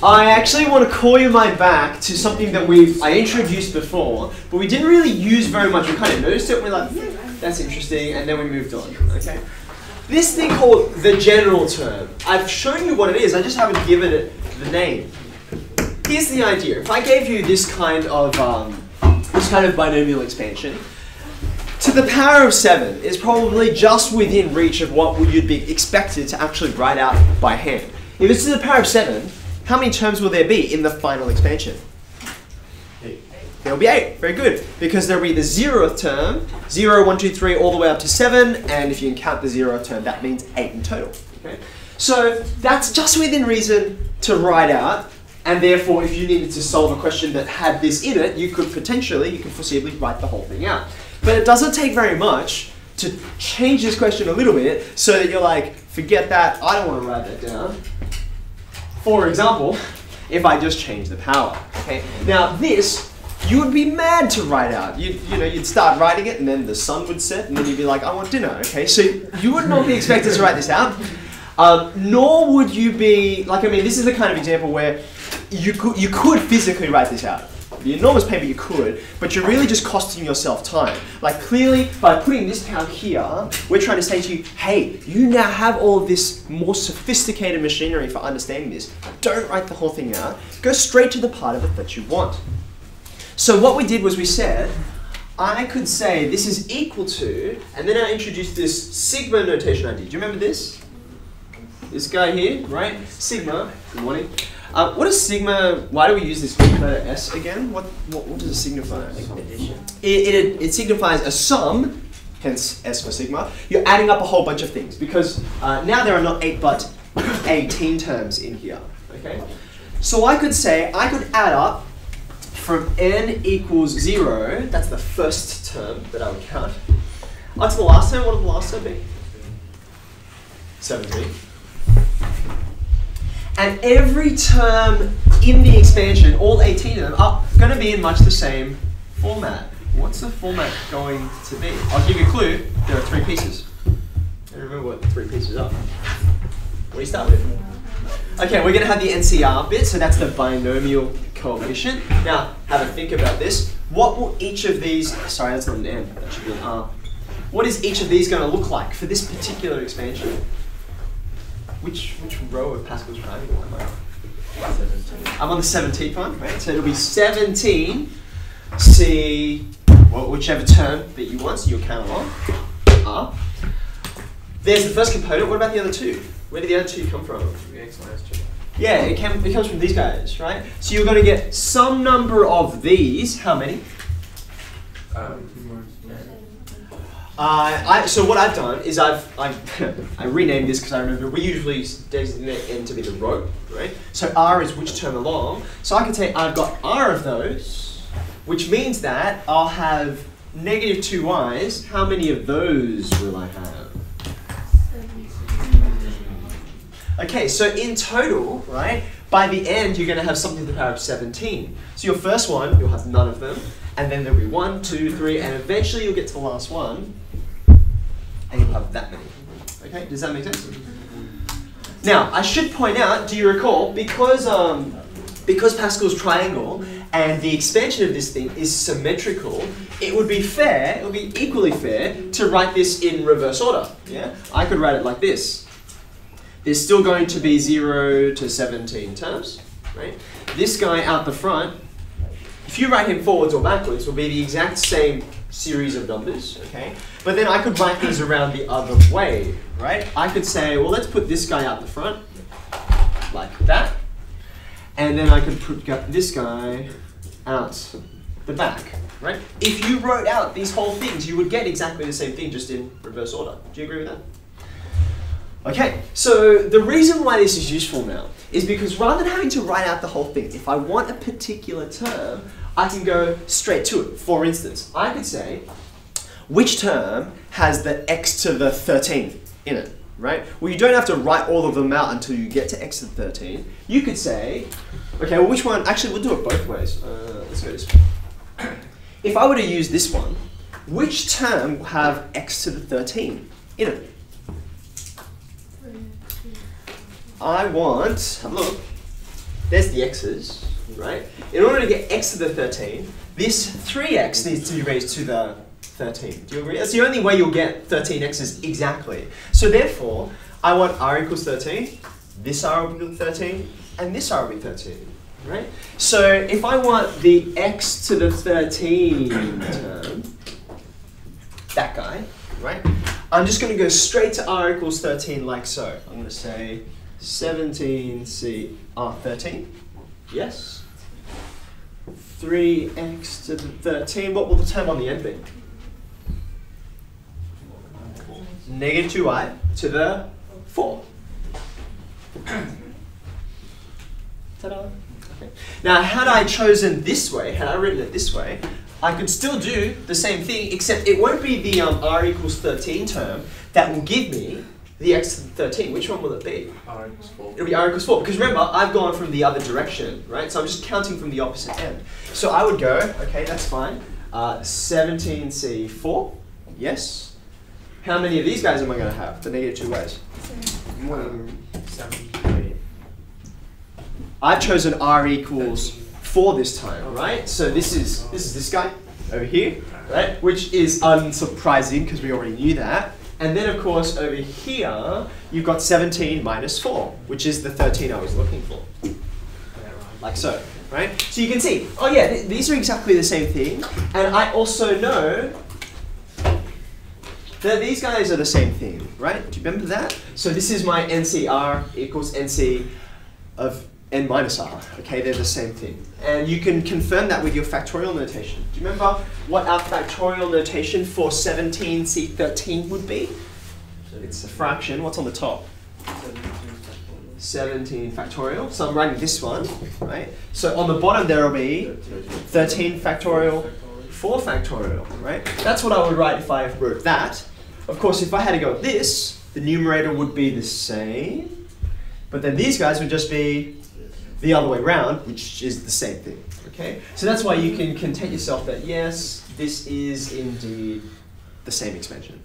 I actually want to call your mind back to something that we've I introduced before, but we didn't really use very much. We kind of noticed it. And we're like, that's interesting, and then we moved on. Okay. This thing called the general term. I've shown you what it is. I just haven't given it the name. Here's the idea. If I gave you this kind of um, this kind of binomial expansion, to the power of 7 is probably just within reach of what you'd be expected to actually write out by hand. If it's to the power of 7, how many terms will there be in the final expansion? Eight. There will be 8. Very good. Because there will be the zeroth term, 0, 1, 2, 3, all the way up to 7, and if you can count the zeroth term, that means 8 in total. Okay? So that's just within reason to write out, and therefore if you needed to solve a question that had this in it, you could potentially, you could foreseeably write the whole thing out. But it doesn't take very much to change this question a little bit so that you're like, forget that, I don't want to write that down. For example, if I just change the power. Okay. Now this, you would be mad to write out. You you know you'd start writing it, and then the sun would set, and then you'd be like, I want dinner. Okay. So you would not be expected to write this out. Um, nor would you be like I mean, this is the kind of example where you could you could physically write this out. The enormous paper you could, but you're really just costing yourself time. Like clearly, by putting this down here, we're trying to say to you, hey, you now have all this more sophisticated machinery for understanding this. Don't write the whole thing out. Go straight to the part of it that you want. So what we did was we said, I could say this is equal to, and then I introduced this sigma notation idea. Do you remember this? This guy here, right? Sigma, good morning. Uh, what is sigma? Why do we use this letter S again? What, what, what does it signify? It, it, it signifies a sum, hence S for sigma. You're adding up a whole bunch of things because uh, now there are not 8 but 18 terms in here. Okay? So I could say, I could add up from n equals 0, that's the first term that I would count, up to the last term. What would the last term be? 17. And every term in the expansion, all 18 of them, are going to be in much the same format. What's the format going to be? I'll give you a clue. There are three pieces. And remember what the three pieces are. What do you start with? Okay, we're going to have the NCR bit, so that's the binomial coefficient. Now, have a think about this. What will each of these, sorry, that's not an N, that should be an R. What is each of these going to look like for this particular expansion? Which which row of Pascal's triangle am I on? 17. I'm on the 17th one, right? So it'll be 17, C, well, whichever term that you want, so you'll count along, R. There's the first component. What about the other two? Where did the other two come from? X minus 2. Yeah, it, came, it comes from these guys, right? So you're going to get some number of these. How many? Um, Uh, I, so what I've done is I've, I've I renamed this because I remember we usually designate n to be the row, right? So r is which term along. So I can say I've got r of those, which means that I'll have negative two y's. How many of those will I have? Okay, so in total, right, by the end, you're going to have something to the power of 17. So your first one, you'll have none of them, and then there'll be one, two, three, and eventually you'll get to the last one, and you'll have that many. Okay, does that make sense? Now, I should point out, do you recall, because, um, because Pascal's triangle and the expansion of this thing is symmetrical, it would be fair, it would be equally fair to write this in reverse order. Yeah, I could write it like this. There's still going to be 0 to 17 terms, right? This guy out the front, if you write him forwards or backwards, will be the exact same series of numbers, okay? But then I could write these around the other way, right? I could say, well, let's put this guy out the front, like that. And then I could put this guy out the back, right? If you wrote out these whole things, you would get exactly the same thing, just in reverse order. Do you agree with that? Okay, so the reason why this is useful now is because rather than having to write out the whole thing, if I want a particular term, I can go straight to it. For instance, I could say, which term has the x to the 13th in it, right? Well, you don't have to write all of them out until you get to x to the 13. You could say, okay, well, which one? Actually, we'll do it both ways. Uh, let's go this way. If I were to use this one, which term will have x to the 13 in it? I want, have a look. There's the the x's, right? In order to get x to the 13, this 3x needs to be raised to the 13. Do you agree? That's the only way you'll get 13x's exactly. So therefore, I want r equals 13, this r will be 13, and this r will be 13, right? So if I want the x to the 13 term, that guy, right? I'm just going to go straight to r equals 13 like so. I'm going to say 17c r13, yes. 3x to the 13, what will the term on the end be? Negative 2y to the 4. Ta-da. Okay. Now, had I chosen this way, had I written it this way, I could still do the same thing, except it won't be the um, r equals 13 term that will give me the x to the 13. Which one will it be? R equals four. It'll be r equals 4. Because remember, I've gone from the other direction, right? So I'm just counting from the opposite end. So I would go, okay, that's fine. Uh, 17c4, yes. How many of these guys am I going to have? The negative two ways. One. Seven. I've chosen r equals 4 this time, right? So this is this is this guy over here, right? Which is unsurprising because we already knew that. And then of course over here, you've got 17 minus 4, which is the 13 I was looking for. Like so, right? So you can see, oh yeah, th- these are exactly the same thing, and I also know that these guys are the same thing, right? Do you remember that? So this is my NCR equals NC of n minus r, okay? They're the same thing. And you can confirm that with your factorial notation. Do you remember what our factorial notation for 17C13 would be? It's a fraction, what's on the top? 17 factorial. So I'm writing this one, right? So on the bottom there will be 13 factorial, 4 factorial, right? That's what I would write if I wrote that. Of course, if I had to go with this, the numerator would be the same, but then these guys would just be the other way around, which is the same thing, okay? So that's why you can content yourself that yes, this is indeed the same expansion.